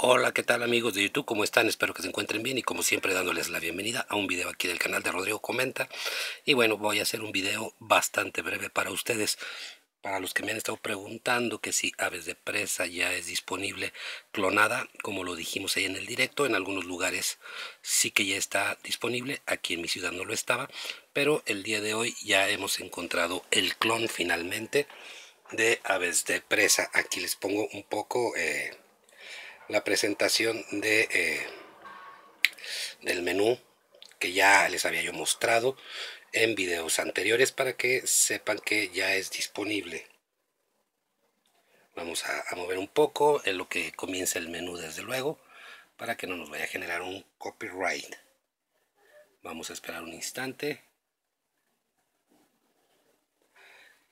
Hola, ¿qué tal amigos de YouTube? ¿Cómo están? Espero que se encuentren bien y como siempre dándoles la bienvenida a un video aquí del canal de Rodrigo Comenta. Y bueno, voy a hacer un video bastante breve para ustedes. Para los que me han estado preguntando que si Aves de Presa ya es disponible clonada, como lo dijimos ahí en el directo, en algunos lugares sí que ya está disponible, aquí en mi ciudad no lo estaba, pero el día de hoy ya hemos encontrado el clon finalmente de Aves de Presa. Aquí les pongo un poco... Eh, la presentación de, eh, del menú que ya les había yo mostrado en videos anteriores para que sepan que ya es disponible. Vamos a, mover un poco en lo que comienza el menú desde luego para que no nos vaya a generar un copyright. Vamos a esperar un instante.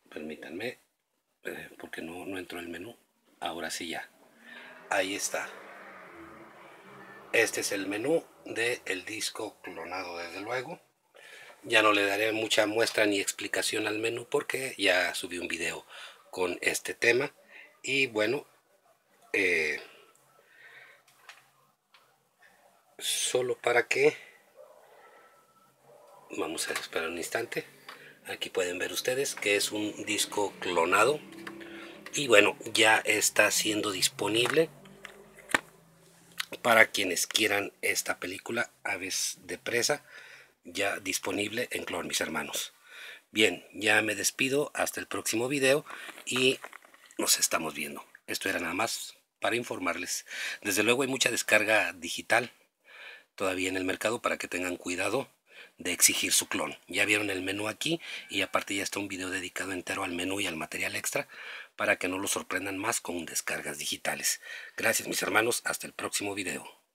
Permítanme, eh, porque no, no entró el menú. Ahora sí ya ahí está. Este es el menú del disco clonado desde luego. Ya no le daré mucha muestra ni explicación al menú porque ya subí un video con este tema. Y bueno eh, solo para que vamos a esperar un instante. Aquí pueden ver ustedes que es un disco clonado y bueno ya está siendo disponible para quienes quieran esta película Aves de Presa ya disponible en Clon mis hermanos. Bien ya me despido hasta el próximo video y nos estamos viendo. Esto era nada más para informarles. Desde luego hay mucha descarga digital todavía en el mercado para que tengan cuidado de exigir su clon. Ya vieron el menú aquí y aparte ya está un video dedicado entero al menú y al material extra para que no lo sorprendan más con descargas digitales. Gracias mis hermanos, hasta el próximo video.